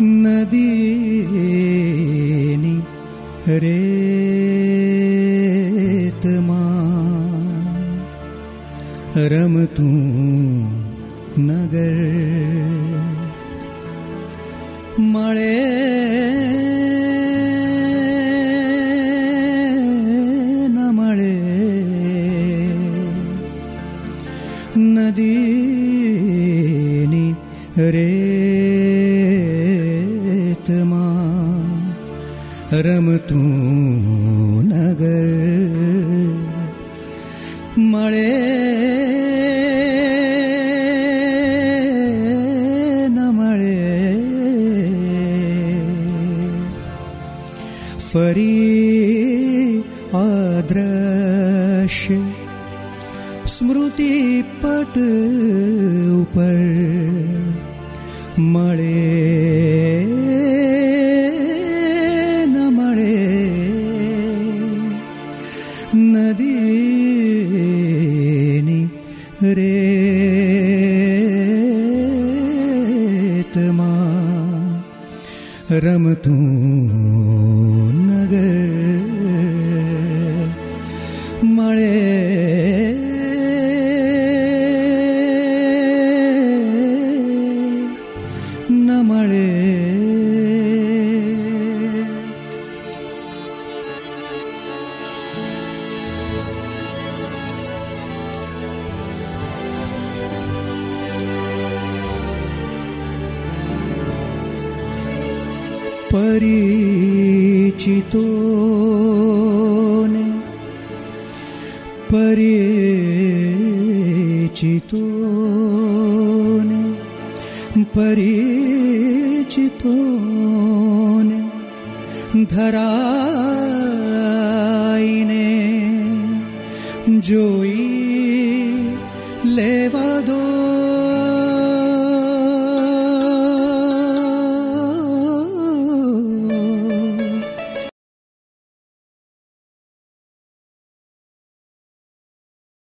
नदीनी रेतमा रम तू नगर मड़े न मळे नदीनी रे रम तू नगर। मणे न मणे फरी आदृश स्मृति पट ऊपर मळे तमा रम तू नगर। परिचितो परिचित परिचितो परिचित धरा जो लेवादो